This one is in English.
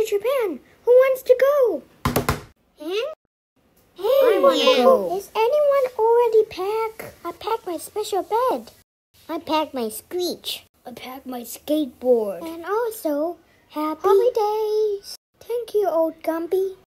To Japan. Who wants to go? Hmm? Hey, I want to go. Is anyone already packed? I packed my special bed. I packed my screech. I packed my skateboard. And also, happy holidays. Thank you, old Gumby.